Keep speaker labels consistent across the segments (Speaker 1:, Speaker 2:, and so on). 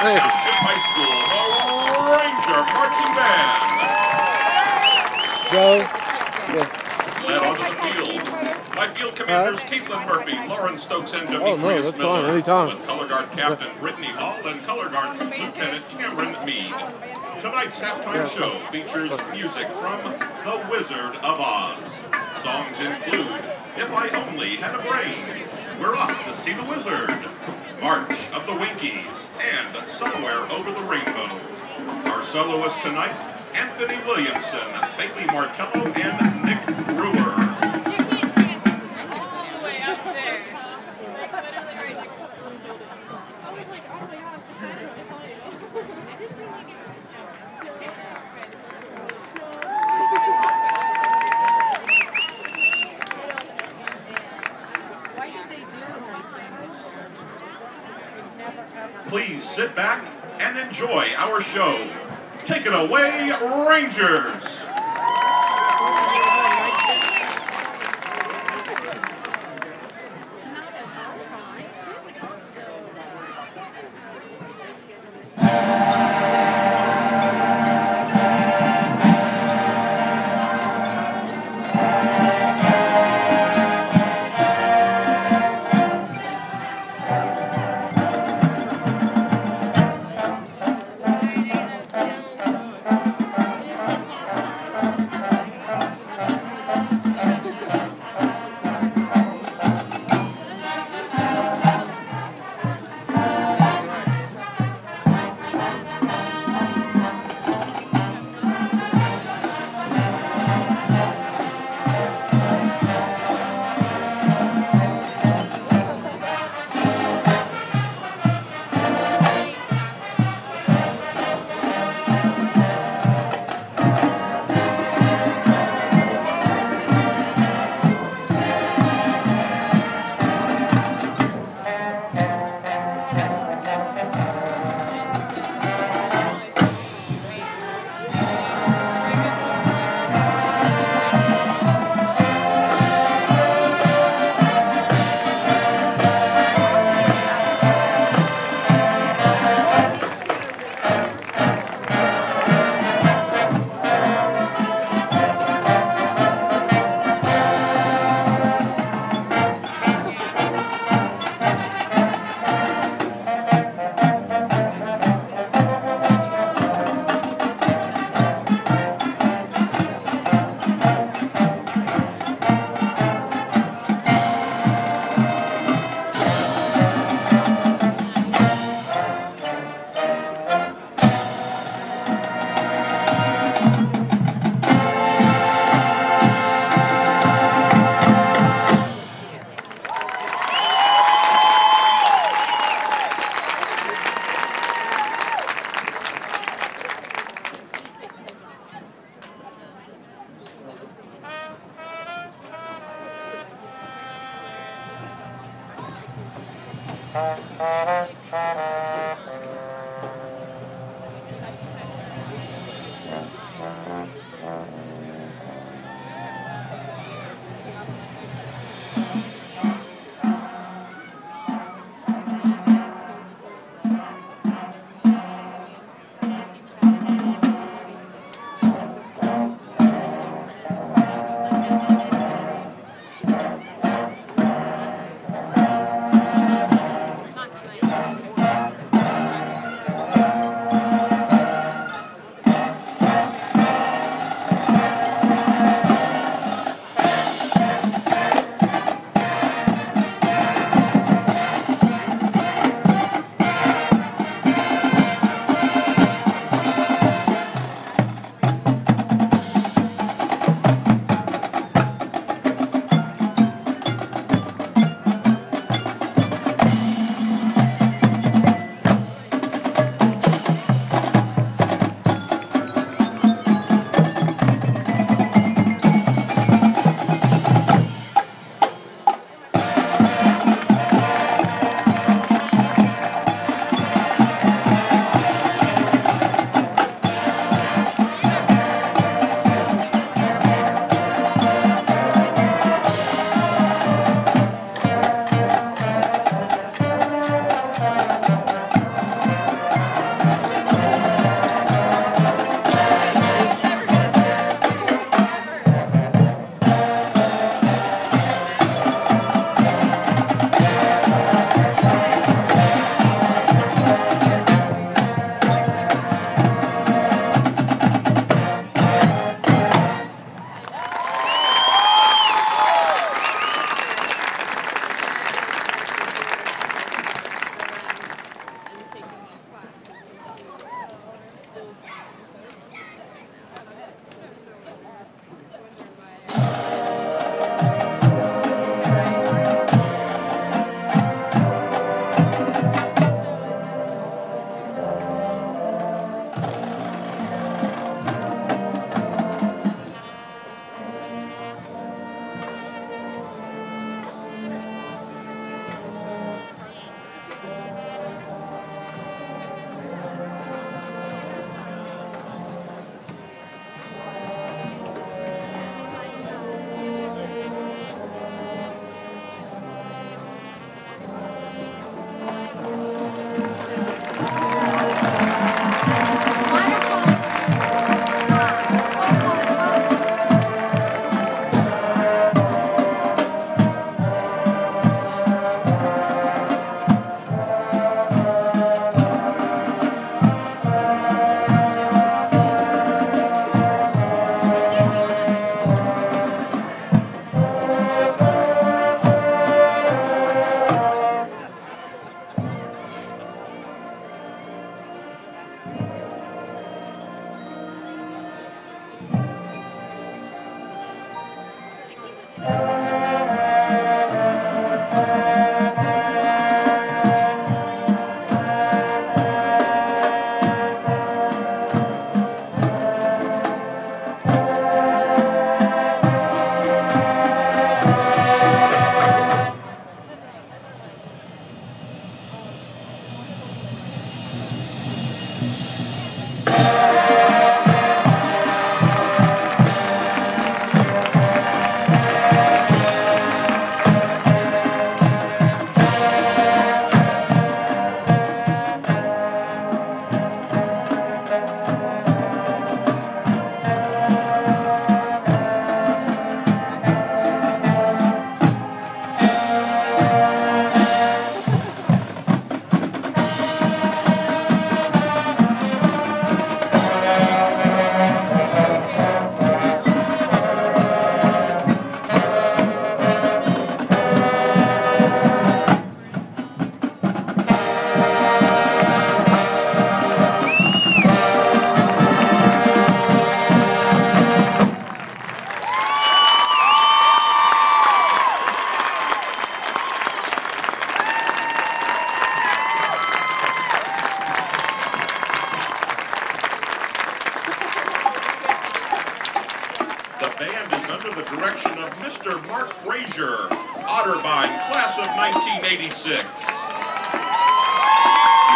Speaker 1: High School, Ranger Marching Band.
Speaker 2: Joe. Yeah.
Speaker 1: Led onto the field field commanders Caitlin Murphy, Lauren Stokes, and
Speaker 2: Oh, no,
Speaker 1: Demetrius
Speaker 2: that's
Speaker 1: Miller.
Speaker 2: anytime.
Speaker 1: With color guard captain Brittany Hall and color guard Lieutenant Cameron Mead. Tonight's halftime show features music from The Wizard of Oz. Songs include If I Only Had a Brain, We're Off to See the Wizard, March of the Winkies, and Somewhere Over the Rainbow. Our soloists tonight, Anthony Williamson, Bailey Martello, and Nick Brewer. Sit back and enjoy our show. Take it away, Rangers! The direction of Mr. Mark Frazier, Otterbein, class of 1986. The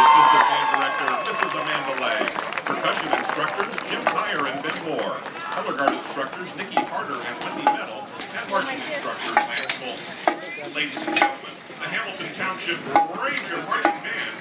Speaker 1: assistant band director, Mrs. Amanda Lay. Percussion instructors, Jim Tyre and Ben Moore. Color guard instructors, Nikki Harder and Wendy Metal. And marching instructor, Lance Bolton. Ladies and gentlemen, the Hamilton Township Ranger Marching Band